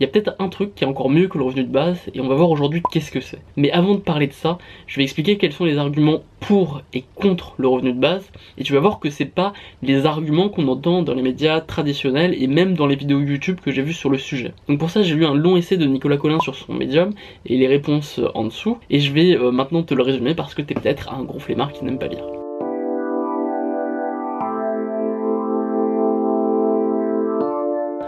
Il y a peut-être un truc qui est encore mieux que le revenu de base et on va voir aujourd'hui qu'est-ce que c'est. Mais avant de parler de ça, je vais expliquer quels sont les arguments pour et contre le revenu de base et tu vas voir que c'est pas les arguments qu'on entend dans les médias traditionnels et même dans les vidéos YouTube que j'ai vues sur le sujet. Donc pour ça, j'ai lu un long essai de Nicolas Collin sur son Medium et les réponses en dessous et je vais euh, maintenant te le résumer parce que t'es peut-être un gros flemmard qui n'aime pas lire.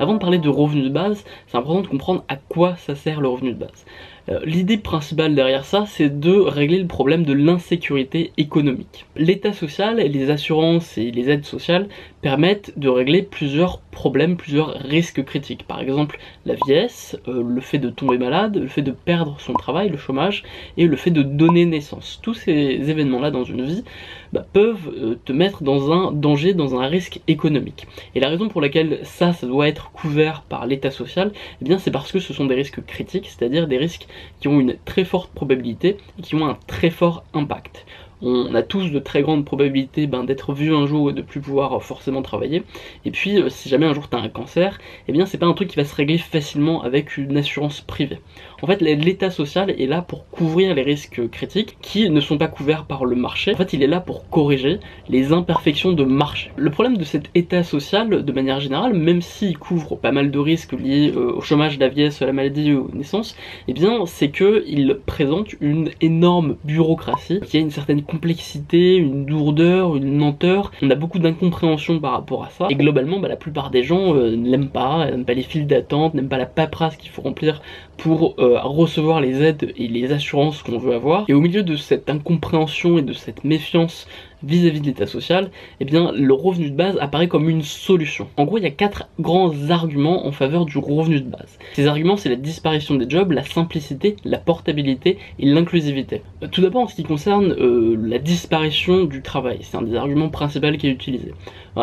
Avant de parler de revenu de base, c'est important de comprendre à quoi ça sert le revenu de base. Euh, l'idée principale derrière ça, c'est de régler le problème de l'insécurité économique. L'état social, les assurances et les aides sociales permettent de régler plusieurs problèmes, plusieurs risques critiques. Par exemple, la vieillesse, euh, le fait de tomber malade, le fait de perdre son travail, le chômage, et le fait de donner naissance. Tous ces événements-là dans une vie bah, peuvent euh, te mettre dans un danger, dans un risque économique. Et la raison pour laquelle ça, ça doit être couvert par l'état social, eh bien c'est parce que ce sont des risques critiques, c'est-à-dire des risques qui ont une très forte probabilité et qui ont un très fort impact. On a tous de très grandes probabilités ben, d'être vu un jour et de plus pouvoir forcément travailler. Et puis, euh, si jamais un jour tu as un cancer, eh bien c'est pas un truc qui va se régler facilement avec une assurance privée. En fait, l'état social est là pour couvrir les risques critiques qui ne sont pas couverts par le marché. En fait, il est là pour corriger les imperfections de marché. Le problème de cet état social, de manière générale, même s'il couvre pas mal de risques liés euh, au chômage, la vieillesse, à la maladie ou aux naissances, eh bien c'est que il présente une énorme bureaucratie qui a une certaine complexité, une lourdeur, une lenteur. On a beaucoup d'incompréhension par rapport à ça. Et globalement, bah, la plupart des gens euh, n'aiment pas, n'aiment pas les files d'attente, n'aiment pas la paperasse qu'il faut remplir pour euh, recevoir les aides et les assurances qu'on veut avoir. Et au milieu de cette incompréhension et de cette méfiance vis-à-vis de l'état social, eh bien le revenu de base apparaît comme une solution. En gros, il y a quatre grands arguments en faveur du revenu de base. Ces arguments, c'est la disparition des jobs, la simplicité, la portabilité et l'inclusivité. Euh, tout d'abord, en ce qui concerne euh, la disparition du travail, c'est un des arguments principaux qui est utilisé.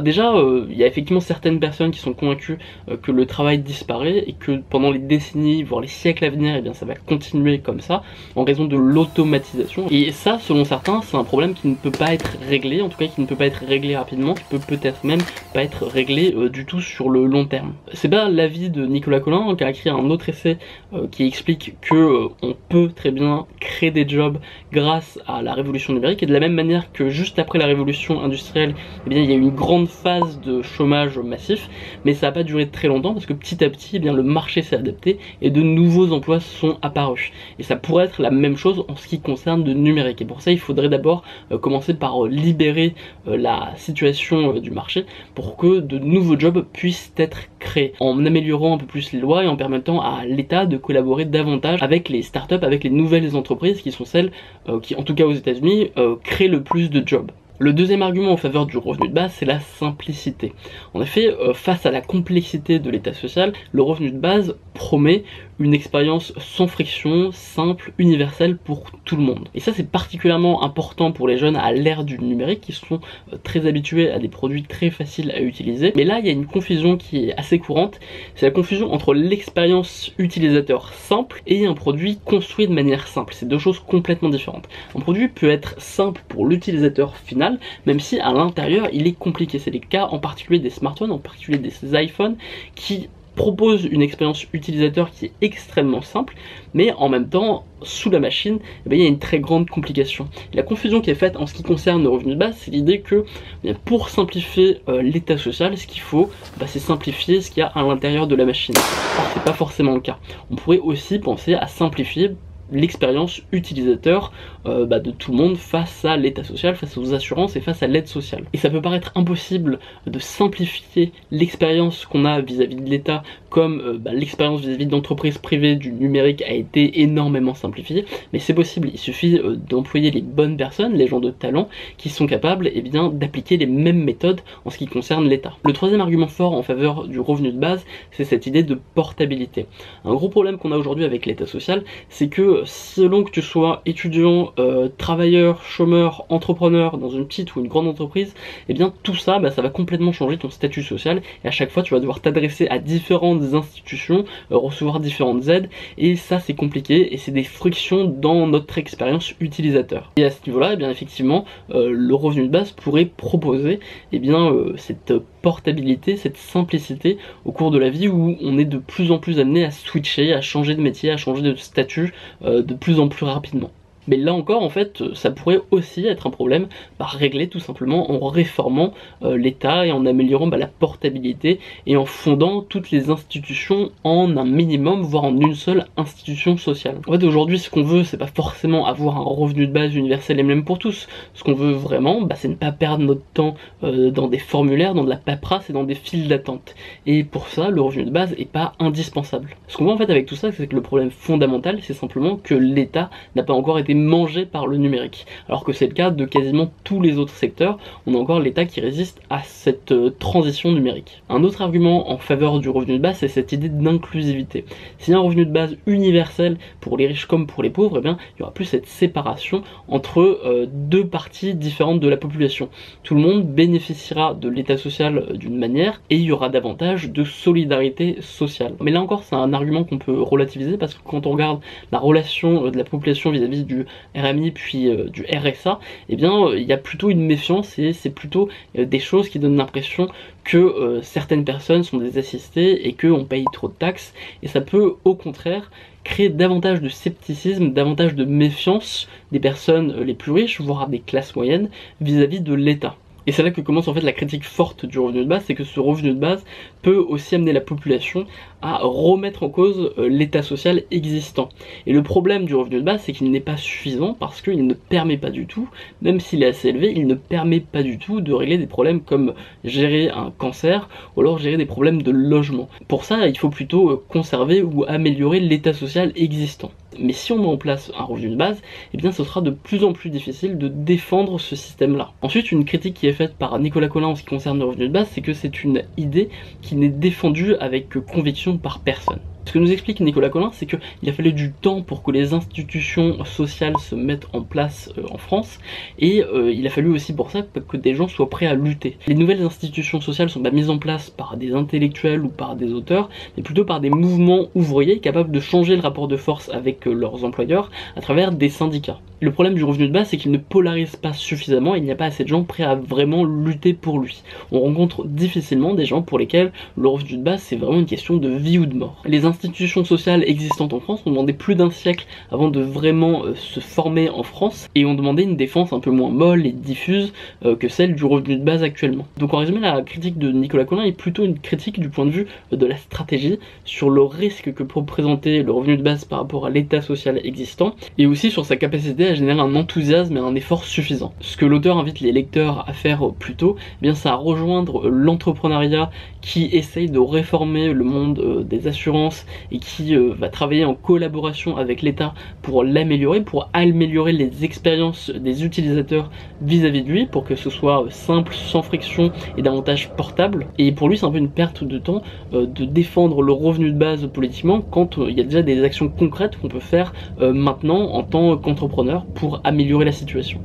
Déjà, euh, il y a effectivement certaines personnes qui sont convaincues que le travail disparaît et que pendant les décennies, voire les siècles à venir, eh bien ça va continuer comme ça en raison de l'automatisation. Et ça, selon certains, c'est un problème qui ne peut pas être réglé, en tout cas qui ne peut pas être réglé rapidement, qui peut peut-être même pas être réglé euh, du tout sur le long terme. C'est pas l'avis de Nicolas Collin qui a écrit un autre essai euh, qui explique que euh, on peut très bien créer des jobs grâce à la révolution numérique et de la même manière que juste après la révolution industrielle, eh bien il y a eu une grande phase de chômage massif, mais ça n'a pas duré très longtemps parce que petit à petit, eh bien le marché s'est adapté et de nouveaux emplois sont apparus. Et ça pourrait être la même chose en ce qui concerne le numérique. Et pour ça, il faudrait d'abord commencer par libérer euh, la situation euh, du marché pour que de nouveaux jobs puissent être créés en améliorant un peu plus les lois et en permettant à l'État de collaborer davantage avec les startups, avec les nouvelles entreprises qui sont celles euh, qui, en tout cas aux États-Unis, créent le plus de jobs. Le deuxième argument en faveur du revenu de base, c'est la simplicité. En effet, face à la complexité de l'état social, le revenu de base promet une expérience sans friction, simple, universelle pour tout le monde. Et ça c'est particulièrement important pour les jeunes à l'ère du numérique qui sont euh, très habitués à des produits très faciles à utiliser. Mais là il y a une confusion qui est assez courante, c'est la confusion entre l'expérience utilisateur simple et un produit construit de manière simple. C'est deux choses complètement différentes. Un produit peut être simple pour l'utilisateur final, même si à l'intérieur il est compliqué. C'est les cas en particulier des smartphones, en particulier des iPhones, qui propose une expérience utilisateur qui est extrêmement simple, mais en même temps, sous la machine, eh ben, il y a une très grande complication. la confusion qui est faite en ce qui concerne le revenu de base, c'est l'idée que eh pour simplifier euh, l'état social, ce qu'il faut, bah, c'est simplifier ce qu'il y a à l'intérieur de la machine. Or, c'est pas forcément le cas. On pourrait aussi penser à simplifier l'expérience utilisateur euh, bah, de tout le monde face à l'état social, face aux assurances et face à l'aide sociale. Et ça peut paraître impossible de simplifier l'expérience qu'on a vis-à-vis de l'État comme euh, bah, l'expérience vis-à-vis d'entreprises privées du numérique a été énormément simplifiée, mais c'est possible, il suffit euh, d'employer les bonnes personnes, les gens de talent, qui sont capables eh bien d'appliquer les mêmes méthodes en ce qui concerne l'État. Le troisième argument fort en faveur du revenu de base, c'est cette idée de portabilité. Un gros problème qu'on a aujourd'hui avec l'État social, c'est que selon que tu sois étudiant, euh, travailleur, chômeur, entrepreneur dans une petite ou une grande entreprise, eh bien tout ça, bah, ça va complètement changer ton statut social et à chaque fois tu vas devoir t'adresser à différentes institutions, recevoir différentes aides, et ça c'est compliqué, et c'est des frictions dans notre expérience utilisateur. Et à ce niveau-là, eh bien effectivement, le revenu de base pourrait proposer eh bien, cette portabilité, cette simplicité au cours de la vie où on est de plus en plus amené à switcher, à changer de métier, à changer de statut de plus en plus rapidement. Mais là encore, en fait, ça pourrait aussi être un problème à régler tout simplement en réformant euh, l'État et en améliorant bah, la portabilité et en fondant toutes les institutions en un minimum, voire en une seule institution sociale. En fait, aujourd'hui, ce qu'on veut, c'est pas forcément avoir un revenu de base universel et même pour tous. Ce qu'on veut vraiment, bah, c'est ne pas perdre notre temps euh, dans des formulaires, dans de la paperasse et dans des files d'attente. Et pour ça, le revenu de base est pas indispensable. Ce qu'on voit en fait avec tout ça, c'est que le problème fondamental, c'est simplement que l'État n'a pas encore été mangé par le numérique. Alors que c'est le cas de quasiment tous les autres secteurs, on a encore l'État qui résiste à cette euh, transition numérique. Un autre argument en faveur du revenu de base, c'est cette idée d'inclusivité. S'il y a un revenu de base universel pour les riches comme pour les pauvres, eh bien, il y aura plus cette séparation entre euh, deux parties différentes de la population. Tout le monde bénéficiera de l'État social euh, d'une manière et il y aura davantage de solidarité sociale. Mais là encore, c'est un argument qu'on peut relativiser parce que quand on regarde la relation de la population vis-à-vis du RMI puis euh, du RSA, eh bien euh, il y a plutôt une méfiance et c'est plutôt euh, des choses qui donnent l'impression que certaines personnes sont des assistés et qu'on paye trop de taxes et ça peut au contraire créer davantage de scepticisme, davantage de méfiance des personnes les plus riches, voire des classes moyennes, vis à -vis de l'État. Et c'est là que commence en fait la critique forte du revenu de base, c'est que ce revenu de base peut aussi amener la population à remettre en cause euh, l'état social existant. Et le problème du revenu de base, c'est qu'il n'est pas suffisant parce qu'il ne permet pas du tout, même s'il est assez élevé, il ne permet pas du tout de régler des problèmes comme gérer un cancer ou alors gérer des problèmes de logement. Pour ça, il faut plutôt euh, conserver ou améliorer l'état social existant. Mais si on met en place un revenu de base, eh bien ce sera de plus en plus difficile de défendre ce système-là. Ensuite, une critique qui est faite par Nicolas Collin en ce qui concerne le revenu de base, c'est que c'est une idée qui n'est défendue avec conviction par personne. Ce que nous explique Nicolas Collin, c'est qu'il a fallu du temps pour que les institutions sociales se mettent en place euh, en France, et euh, il a fallu aussi pour ça que des gens soient prêts à lutter. Les nouvelles institutions sociales sont pas mises en place par des intellectuels ou par des auteurs, mais plutôt par des mouvements ouvriers capables de changer le rapport de force avec euh, leurs employeurs à travers des syndicats. Le problème du revenu de base, c'est qu'il ne polarise pas suffisamment, il n'y a pas assez de gens prêts à vraiment lutter pour lui. On rencontre difficilement des gens pour lesquels le revenu de base, c'est vraiment une question de vie ou de mort. Institutions sociales existantes en France ont demandé plus d'un siècle avant de vraiment euh, se former en France et ont demandé une défense un peu moins molle et diffuse euh, que celle du revenu de base actuellement. Donc en résumé, la critique de Nicolas Collin est plutôt une critique du point de vue euh, de la stratégie sur le risque que peut présenter le revenu de base par rapport à l'état social existant et aussi sur sa capacité à générer un enthousiasme et un effort suffisant. Ce que l'auteur invite les lecteurs à faire plutôt, eh bien ça à rejoindre l'entrepreneuriat qui essaye de réformer le monde des assurances et qui euh, va travailler en collaboration avec l'État pour l'améliorer, pour améliorer les expériences des utilisateurs vis-à-vis de lui, pour que ce soit euh, simple, sans friction et davantage portable. Et pour lui, c'est un peu une perte de temps euh, de défendre le revenu de base politiquement quand il y a déjà des actions concrètes qu'on peut faire maintenant en tant qu'entrepreneur pour améliorer la situation.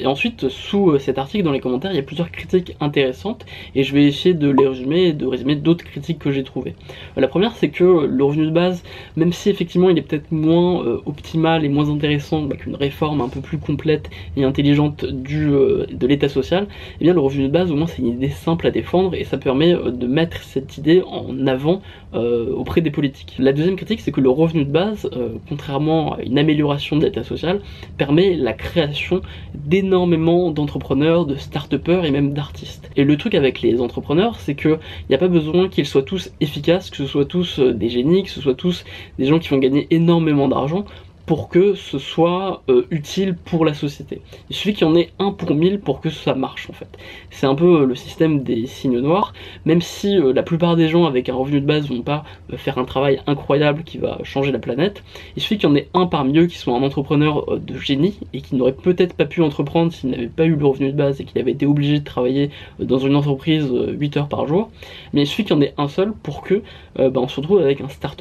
Et ensuite, sous euh, cet article, dans les commentaires, il y a plusieurs critiques intéressantes, et je vais essayer de les résumer et de résumer d'autres critiques que j'ai trouvées. La première, c'est que le revenu de base, même si effectivement il est peut-être moins euh, optimal et moins intéressant bah, qu'une réforme un peu plus complète et intelligente du, euh, de l'état social, eh bien le revenu de base, au moins c'est une idée simple à défendre, et ça permet de mettre cette idée en avant auprès des politiques. La deuxième critique, c'est que le revenu de base, contrairement à une amélioration de l'état social, permet la création d'énormes d'entrepreneurs, de start et même d'artistes. Et le truc avec les entrepreneurs, c'est qu'il n'y a pas besoin qu'ils soient tous efficaces, que ce soit tous euh, des génies, que ce soit tous des gens qui vont gagner énormément d'argent pour que ce soit euh, utile pour la société. Il suffit qu'il y en ait un pour mille pour que ça marche en fait. C'est un peu euh, le système des signes noirs, même si euh, la plupart des gens avec un revenu de base vont pas faire un travail incroyable qui va changer la planète, il suffit qu'il y en ait un parmi eux qui soit un entrepreneur de génie et qui n'aurait peut-être pas pu entreprendre s'il n'avait pas eu le revenu de base et qu'il avait été obligé de travailler dans une entreprise 8 heures par jour, mais il suffit qu'il y en ait un seul pour que bah, on se retrouve avec un start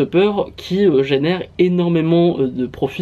qui génère énormément de profits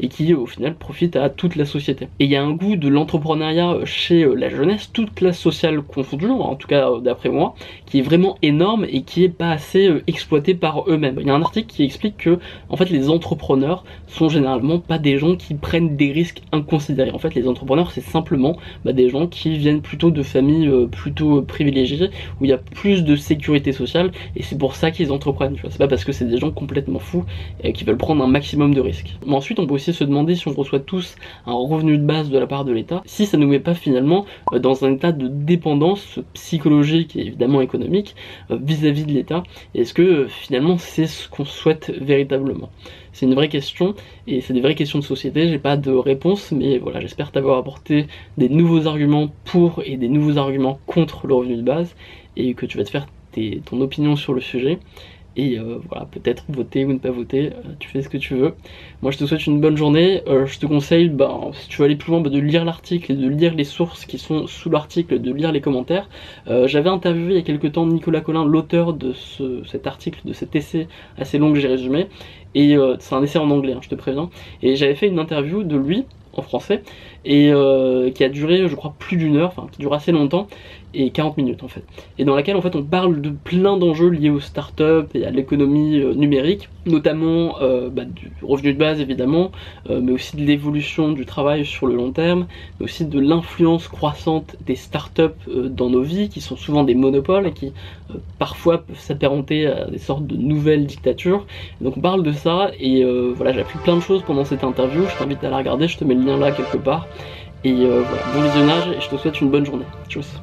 et qui au final profite à toute la société. Et il y a un goût de l'entrepreneuriat chez la jeunesse, toute classe sociale confondue, en tout cas d'après moi, qui est vraiment énorme et qui est pas assez exploité par eux-mêmes. Il y a un article qui explique que en fait les entrepreneurs sont généralement pas des gens qui prennent des risques inconsidérés. En fait les entrepreneurs c'est simplement bah, des gens qui viennent plutôt de familles plutôt privilégiées où il y a plus de sécurité sociale et c'est pour ça qu'ils entreprennent. C'est pas parce que c'est des gens complètement fous et qui veulent prendre un maximum de risques. Ensuite, on peut aussi se demander si on reçoit tous un revenu de base de la part de l'État, si ça ne nous met pas finalement euh, dans un état de dépendance psychologique et évidemment économique euh, vis-à-vis de l'État. Est-ce que euh, finalement c'est ce qu'on souhaite véritablement? C'est une vraie question et c'est des vraies questions de société. J'ai pas de réponse, mais voilà, j'espère t'avoir apporté des nouveaux arguments pour et des nouveaux arguments contre le revenu de base et que tu vas te faire ton opinion sur le sujet. Et euh, voilà, peut-être voter ou ne pas voter, euh, tu fais ce que tu veux. Moi je te souhaite une bonne journée, euh, je te conseille, ben, si tu veux aller plus loin, ben, de lire l'article et de lire les sources qui sont sous l'article, de lire les commentaires. J'avais interviewé il y a quelques temps Nicolas Collin, l'auteur de cet article, de cet essai assez long que j'ai résumé, et c'est un essai en anglais, hein, je te préviens, et j'avais fait une interview de lui en français, et qui a duré, je crois, plus d'une heure, enfin qui dure assez longtemps, et 40 minutes en fait. Et dans laquelle en fait on parle de plein d'enjeux liés aux startups et à l'économie euh, numérique, notamment euh, bah, du revenu de base évidemment, euh, mais aussi de l'évolution du travail sur le long terme, mais aussi de l'influence croissante des startups dans nos vies, qui sont souvent des monopoles et qui parfois peuvent s'apparenter à des sortes de nouvelles dictatures. donc on parle de ça et voilà j'ai appris plein de choses pendant cette interview, je t'invite à la regarder, je te mets le lien là quelque part. Et voilà, bon visionnage et je te souhaite une bonne journée. Tchuss